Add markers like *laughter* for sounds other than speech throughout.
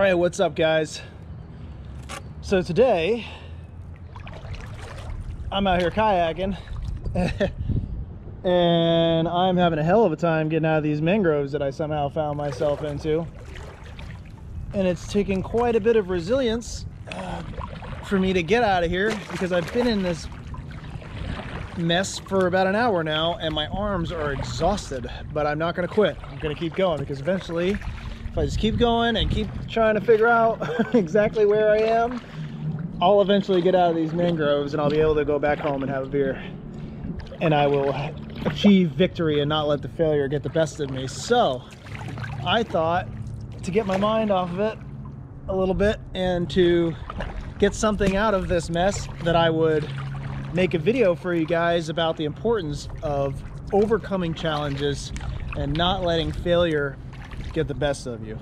All right, what's up guys? So today, I'm out here kayaking *laughs* and I'm having a hell of a time getting out of these mangroves that I somehow found myself into. And it's taking quite a bit of resilience uh, for me to get out of here because I've been in this mess for about an hour now and my arms are exhausted, but I'm not gonna quit. I'm gonna keep going because eventually if I just keep going and keep trying to figure out *laughs* exactly where I am, I'll eventually get out of these mangroves and I'll be able to go back home and have a beer. And I will achieve victory and not let the failure get the best of me. So I thought to get my mind off of it a little bit and to get something out of this mess that I would make a video for you guys about the importance of overcoming challenges and not letting failure get the best of you.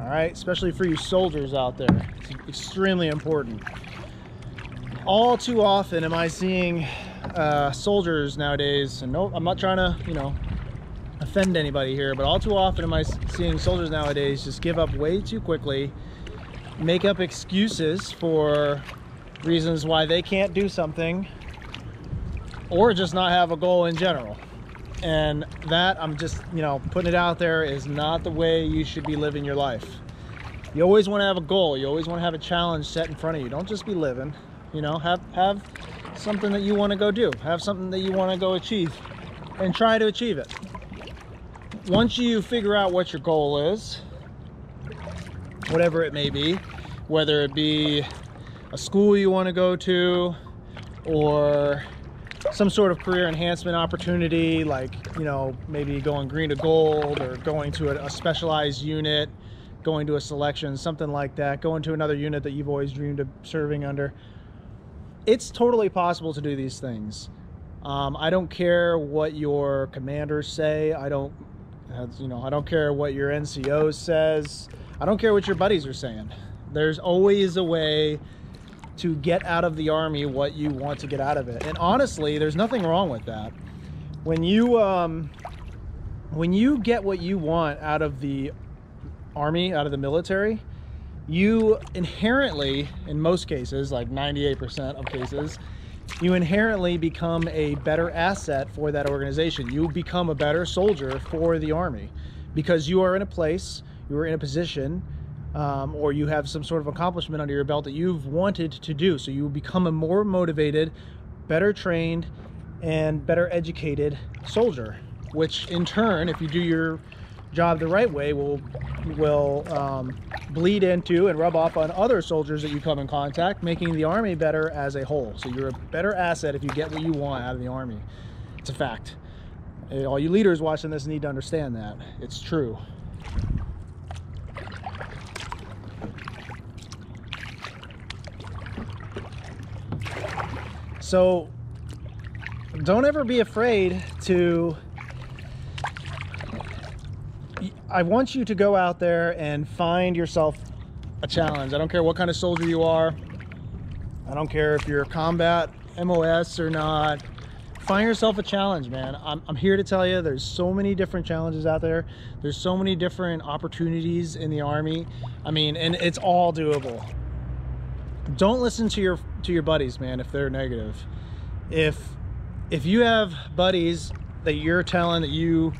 All right, especially for you soldiers out there. It's extremely important. All too often am I seeing uh, soldiers nowadays, and no, I'm not trying to, you know, offend anybody here, but all too often am I seeing soldiers nowadays just give up way too quickly, make up excuses for reasons why they can't do something, or just not have a goal in general and that i'm just you know putting it out there is not the way you should be living your life. You always want to have a goal. You always want to have a challenge set in front of you. Don't just be living you know. Have have something that you want to go do. Have something that you want to go achieve and try to achieve it. Once you figure out what your goal is whatever it may be whether it be a school you want to go to or some sort of career enhancement opportunity, like, you know, maybe going green to gold or going to a, a, specialized unit, going to a selection, something like that, going to another unit that you've always dreamed of serving under. It's totally possible to do these things. Um, I don't care what your commanders say. I don't, you know, I don't care what your NCO says. I don't care what your buddies are saying. There's always a way to get out of the army what you want to get out of it. And honestly, there's nothing wrong with that. When you um, when you get what you want out of the army, out of the military, you inherently, in most cases, like 98% of cases, you inherently become a better asset for that organization. You become a better soldier for the army because you are in a place, you are in a position um, or you have some sort of accomplishment under your belt that you've wanted to do. So you become a more motivated, better trained, and better educated soldier, which in turn, if you do your job the right way, will will um, bleed into and rub off on other soldiers that you come in contact, making the army better as a whole. So you're a better asset if you get what you want out of the army. It's a fact. All you leaders watching this need to understand that. It's true. So don't ever be afraid to I want you to go out there and find yourself a challenge. I don't care what kind of soldier you are. I don't care if you're a combat MOS or not. Find yourself a challenge, man. I'm, I'm here to tell you there's so many different challenges out there. There's so many different opportunities in the Army. I mean, and it's all doable don't listen to your to your buddies man if they're negative. If if you have buddies that you're telling that you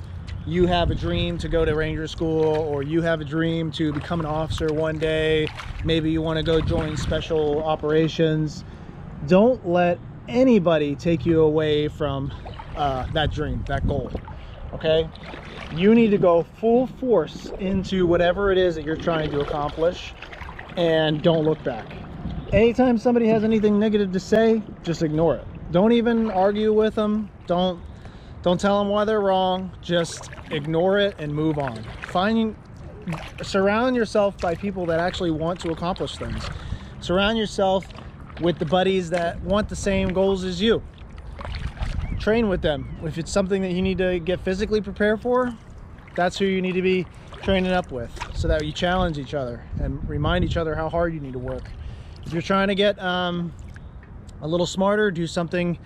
you have a dream to go to ranger school or you have a dream to become an officer one day maybe you want to go join special operations don't let anybody take you away from uh, that dream that goal okay? You need to go full force into whatever it is that you're trying to accomplish and don't look back anytime somebody has anything negative to say just ignore it. Don't even argue with them. Don't don't tell them why they're wrong. Just ignore it and move on. Finding surround yourself by people that actually want to accomplish things. Surround yourself with the buddies that want the same goals as you. Train with them. If it's something that you need to get physically prepared for that's who you need to be training up with so that you challenge each other and remind each other how hard you need to work if you're trying to get um, a little smarter, do something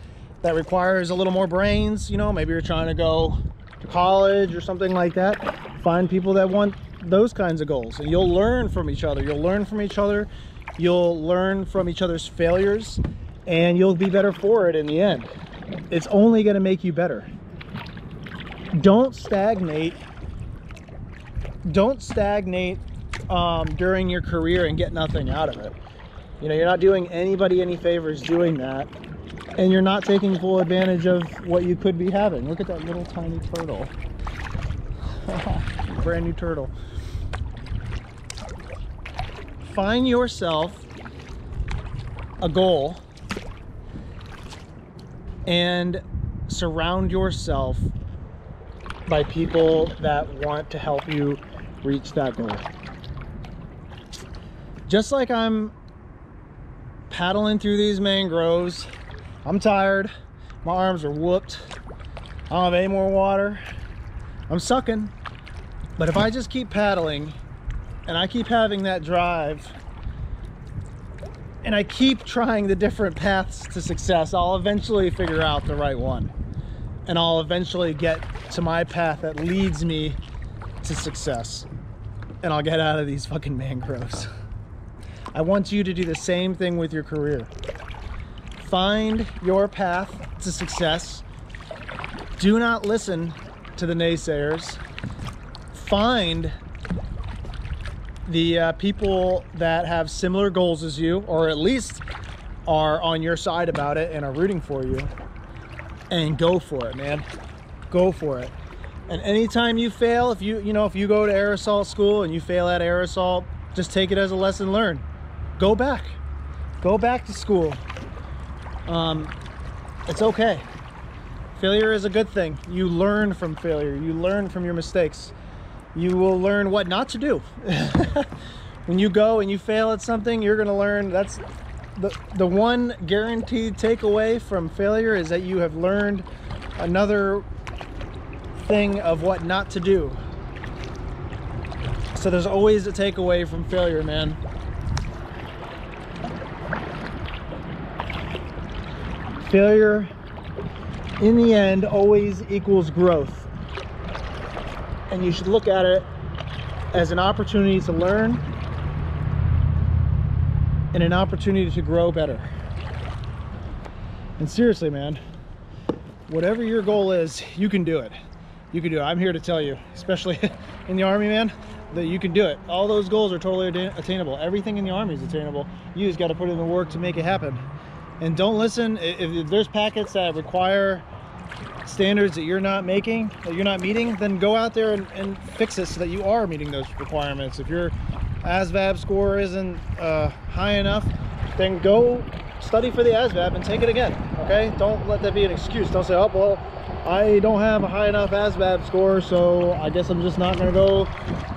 that requires a little more brains, you know, maybe you're trying to go to college or something like that. Find people that want those kinds of goals. And you'll learn from each other. You'll learn from each other. You'll learn from each other's failures and you'll be better for it in the end. It's only going to make you better. Don't stagnate. Don't stagnate um, during your career and get nothing out of it you know you're not doing anybody any favors doing that and you're not taking full advantage of what you could be having. Look at that little tiny turtle. *laughs* Brand new turtle. Find yourself a goal and surround yourself by people that want to help you reach that goal. Just like I'm paddling through these mangroves, I'm tired, my arms are whooped, I don't have any more water, I'm sucking, but if I just keep paddling and I keep having that drive and I keep trying the different paths to success, I'll eventually figure out the right one. And I'll eventually get to my path that leads me to success. And I'll get out of these fucking mangroves. *laughs* I want you to do the same thing with your career. Find your path to success. Do not listen to the naysayers. Find the uh, people that have similar goals as you, or at least are on your side about it and are rooting for you, and go for it, man. Go for it. And anytime you fail, if you you know if you go to air assault school and you fail at air assault, just take it as a lesson learned. Go back. Go back to school. Um, it's okay. Failure is a good thing. You learn from failure. You learn from your mistakes you will learn what not to do. *laughs* when you go and you fail at something, you're to learn that's the, the one guaranteed takeaway from failure is that you have learned another thing of what not to do. So there's always a takeaway from failure, man. Failure in the end always equals growth and you should look at it as an opportunity to learn and an opportunity to grow better. And seriously, man, whatever your goal is, you can do it. You can do it. I'm here to tell you, especially *laughs* in the Army, man, that you can do it. All those goals are totally attainable. Everything in the Army is attainable. You just got to put in the work to make it happen. And don't listen, if, if there's packets that require standards that you're not making, that you're not meeting, then go out there and, and fix it so that you are meeting those requirements. If your ASVAB score isn't uh, high enough, then go study for the ASVAB and take it again, okay? Don't let that be an excuse. Don't say, oh, well, I don't have a high enough ASVAB score, so I guess I'm just not gonna go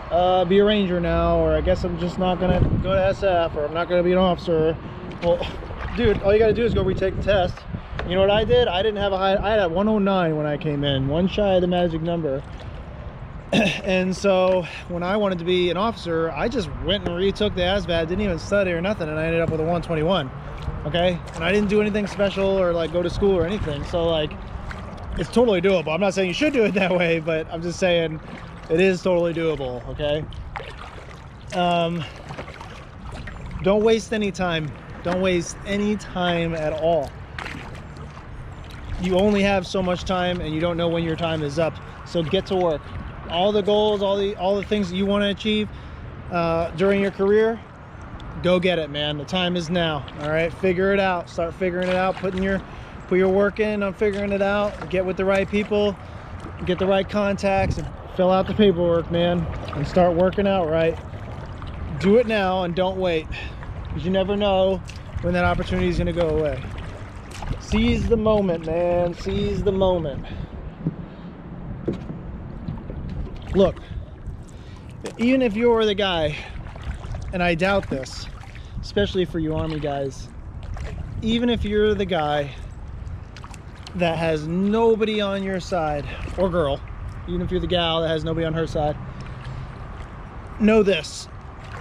uh, be a ranger now, or I guess I'm just not gonna go to SF, or I'm not gonna be an officer. Well, dude, all you gotta do is go retake the test, you know what I did? I didn't have a high, I had a 109 when I came in, one shy of the magic number. *clears throat* and so when I wanted to be an officer, I just went and retook the ASVAB, didn't even study or nothing, and I ended up with a 121. Okay, and I didn't do anything special or like go to school or anything. So like, it's totally doable. I'm not saying you should do it that way, but I'm just saying it is totally doable. Okay. Um, don't waste any time. Don't waste any time at all. You only have so much time and you don't know when your time is up. So get to work. All the goals all the all the things that you want to achieve uh, during your career go get it man. The time is now all right? Figure it out. Start figuring it out. Putting your put your work in on figuring it out. Get with the right people. Get the right contacts and fill out the paperwork man and start working out right. Do it now and don't wait because you never know when that opportunity is going to go away Seize the moment, man. Seize the moment. Look, even if you're the guy, and I doubt this, especially for you army guys, even if you're the guy that has nobody on your side, or girl, even if you're the gal that has nobody on her side, know this.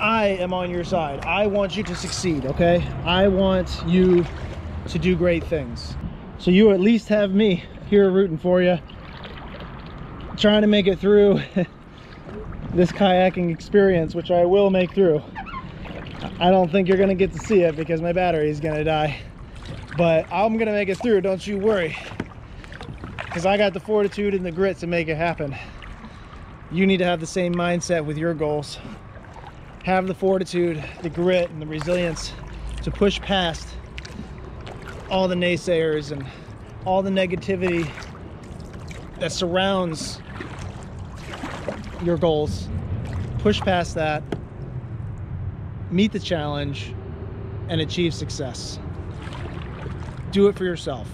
I am on your side. I want you to succeed, okay? I want you to do great things. So you at least have me here rooting for you, trying to make it through *laughs* this kayaking experience, which I will make through. I don't think you're gonna get to see it because my battery is gonna die. But I'm gonna make it through, don't you worry. Because I got the fortitude and the grit to make it happen. You need to have the same mindset with your goals. Have the fortitude, the grit, and the resilience to push past all the naysayers and all the negativity that surrounds your goals. Push past that, meet the challenge, and achieve success. Do it for yourself.